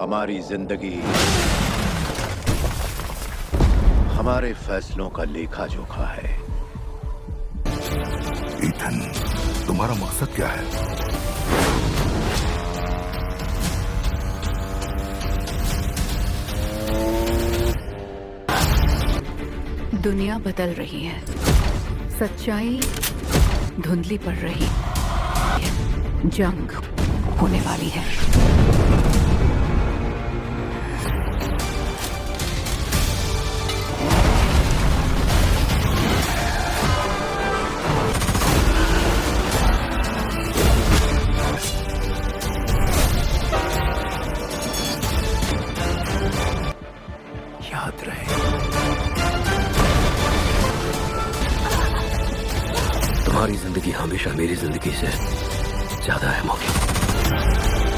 हमारी ज़िंदगी हमारे फैसलों का लेखा जोखा है। ईथन तुम्हारा मकसद क्या है? दुनिया बदल रही है। सच्चाई धुंधली पड़ रही। जंग होने वाली है। याद रहे। तुम्हारी ज़िंदगी हमेशा मेरी ज़िंदगी से ज़्यादा है मौके